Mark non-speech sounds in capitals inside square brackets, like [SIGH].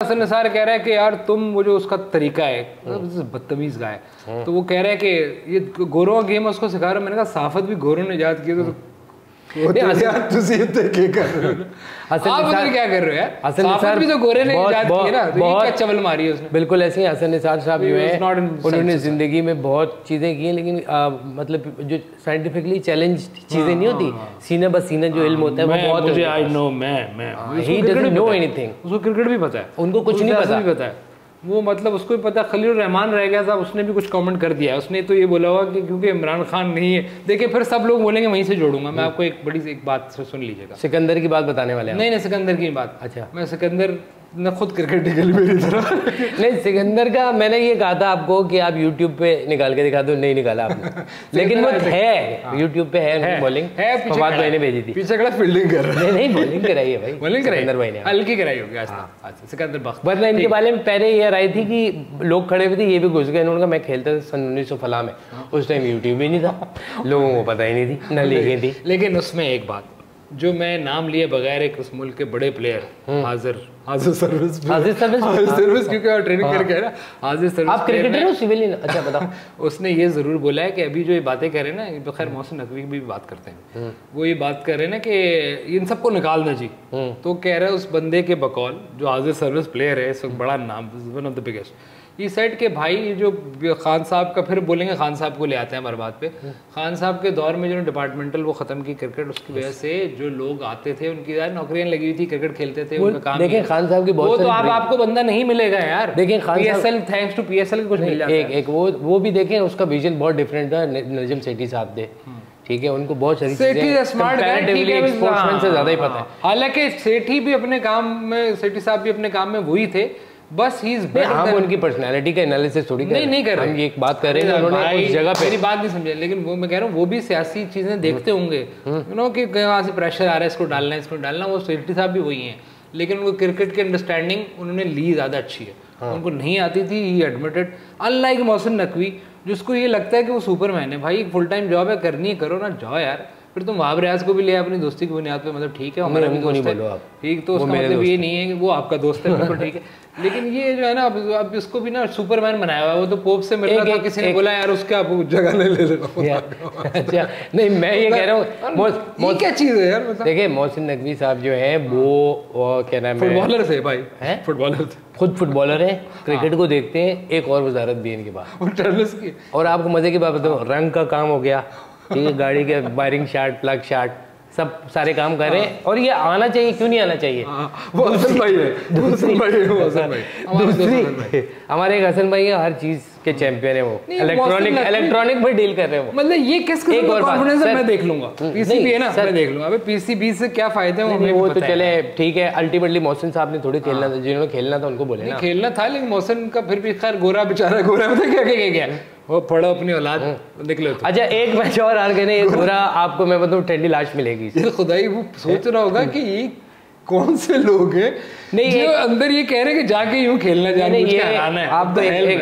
हसन निसार कह रहा है कि यार तुम वो जो उसका तरीका है हम्म। मतलब बदतमीज गाय हम्म। तो वो कह रहे हैं कि ये गोरों का गेम उसको सिखा रहा मैंने कहा साफत भी गोरों ने याद किया तो हम्म। बिल्कुल ऐसे ही हसन निसार साहब जो है उन्होंने ज़िंदगी में बहुत चीज़ें की हैं लेकिन मतलब जो साइंटिफिकली चैलेंज चीज़ें नहीं होती सीना बस सीना जो इल्म होता है वो मैं बहुत मुझे आई नो मैं मैं doesn't भी know पता उसको क्रिकेट भी पता है। उनको कुछ नहीं पता। वो मतलब उसको भी पता खलील रहमान रह गया साहब उसने भी कुछ कमेंट कर दिया उसने तो ये बोला हुआ कि क्योंकि इमरान खान नहीं है। देखिए फिर सब लोग बोलेंगे वहीं से जोड़ूँगा। मैं आपको एक बड़ी सी एक बात सुन लीजिएगा। सिकंदर की बात बताने वाले नहीं नहीं सिकंदर की बात। अच्छा। मैं सिकंदर ने खुद क्रिकेट निकली मेरी तरह नहीं सिकंदर का मैंने ये कहा था आपको कि आप यूट्यूब पे निकाल के दिखा दो नहीं निकाला आपने। [LAUGHS] लेकिन वो है यूट्यूब पे है बॉलिंग है फवाद भाई ने भेजी थी। पीछे खड़ा फील्डिंग कर रहा नहीं नहीं बॉलिंग कराई है भाई। [LAUGHS] बॉलिंग कराई। सिकंदर भाई ने। हल्की कराई होगी आज तक अच्छा सिकंदर बख्त। वरना इनके बारे में पहले ये आई थी कि लोग खड़े हुए थे ये भी घुस गए। इन्होंने कहा मैं खेलता था सन उन्नीस सौ फला में। उस टाइम यूट्यूब भी नहीं था। [LAUGHS] लोगों को पता ही नहीं थी न लिखी थी। लेकिन उसमें एक बात जो मैं नाम लिए बगैर एक उस मुल्क के बड़े प्लेयर हाजिर हाजिर सर्विस हाजिर सर्विस? हाजिर सर्विस क्योंकि और ट्रेनिंग करके है ना हाजिर सर्विस आप क्रिकेटर हो सिविलियन अच्छा बताओ। [LAUGHS] उसने ये ज़रूर बोला है कि अभी जो ये बातें कर रहे हैं ना ये तो खैर मोहसिन नकवी की भी बात करते हैं। वो ये बात कर रहे हैं ना कि इन सबको निकाल दो जी तो कह रहा है उस बंदे के बकौल जो हाजिर सर्विस प्लेयर है इस वक्त बड़ा नाम वन ऑफ़ द बिगेस्ट इस साइड के भाई ये जो खान साहब का फिर बोलेंगे खान साहब को ले आते हैं हमारे बात पे। खान साहब के दौर में जो डिपार्टमेंटल वो खत्म की क्रिकेट उसकी वजह से जो लोग आते थे उनकी यार नौकरियाँ लगी हुई थी क्रिकेट खेलते थे उनका काम देखें खान साहब की बहुत वो तो आप आपको बंदा नहीं मिलेगा यार। देखें खान साहब- पीएसएल थैंक्स टू पीएसएल कुछ मिल जाता एक एक वो वो भी देखें उसका विजन बहुत डिफरेंट था नजम सेठी साहब थे। ठीक है उनको बहुत सारी सेठी स्मार्ट comparatively एक से ज़्यादा ही पता है। हालाँकि सेठी भी अपने काम में सेठी साहब भी अपने काम में वही थे बस ही इज़ हम उनकी पर्सनालिटी का एनालिसिस थोड़ी नहीं नहीं कर रहे। हम ये एक बात कर रहे हैं उन्होंने उस जगह पे मेरी बात नहीं समझे लेकिन वो मैं कह रहा हूँ वो भी सियासी चीज़ें देखते होंगे। यू नो कि वहाँ से प्रेशर आ रहा है इसको डालना है इसको डालना वो सेफ्टी साहब भी वही हैं। लेकिन उनको क्रिकेट की अंडरस्टैंडिंग उन्होंने ली ज़्यादा अच्छी है। उनको नहीं आती थी ही एडमिटेड अनलाइक मोहसिन नकवी जिसको ये लगता है कि वो सुपरमैन है। भाई फुल टाइम जॉब है करनी है करो ना जाओ यार। फिर तुम वहाब रियाज को भी लिया अपनी दोस्ती की बुनियाद पे। मतलब ठीक है हमारा भी नहीं दोस्त है। बोलो आप। ठीक तो उसका मतलब ये नहीं है कि वो आपका दोस्त है बिल्कुल ठीक है। [LAUGHS] लेकिन ये जो है ना अब इसको भी ना सुपरमैन बनाया हुआ है। वो तो पोप से मिल रहा था किसी ने बोला यार उसके आप जगह ले लेना [LAUGHS] अच्छा नहीं मैं ये कह रहा हूँ क्या चीज़ है यार मतलब? देखिए मोहसिन नकवी साहब जो है वो क्या नाम है? फुटबॉलर थे भाई। हैं? फुटबॉलर थे। खुद फुटबॉलर है क्रिकेट को देखते हैं एक और वजारत भी इनके पास। की। और आपको मज़े की बात बताऊँ रंग का काम हो गया। ठीक है गाड़ी के वायरिंग शार्ट प्लग शार्ट सब सारे काम कर रहे हैं। और ये आना चाहिए क्यों नहीं आना चाहिए? हाँ, वो हसन भाई है हसन भाई है वो हसन भाई हमारे हसन भाई। दूसरी। हमारे एक हसन भाई है हर चीज़ के चैंपियन है वो। इलेक्ट्रॉनिक इलेक्ट्रॉनिक भी डील कर रहे हैं वो। मतलब ये किस एक किस्म का और कॉन्फिडेंस है मैं देख लूँगा। पीसीबी है ना मैं देख लूँगा। अबे पीसीबी से क्या फ़ायदे हैं वो वो तो चले ठीक है अल्टीमेटली मोहसिन साहब ने थोड़ी खेलना था जिन्होंने खेलना था उनको बोले ना। खेलना था लेकिन मौसम का फिर भी खैर गोरा बेचारा गोरा पता क्या क्या क्या? वो पढ़ो अपनी औलाद निकलो तो। अच्छा एक मैच और हार गए ना ये पूरा आपको मैं बताऊँ ठंडी लाश मिलेगी। ये खुदाई वो सोच रहा होगा कि ये कौन से लोग हैं नहीं, जो अंदर ये कह रहे हैं कि जाके यूँ खेलना जाने ये हराना है। आप तो एक- एक-?